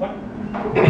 Pode?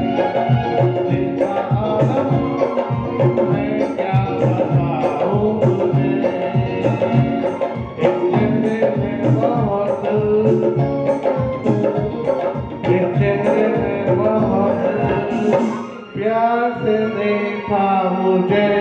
प्यार से देखा मुझे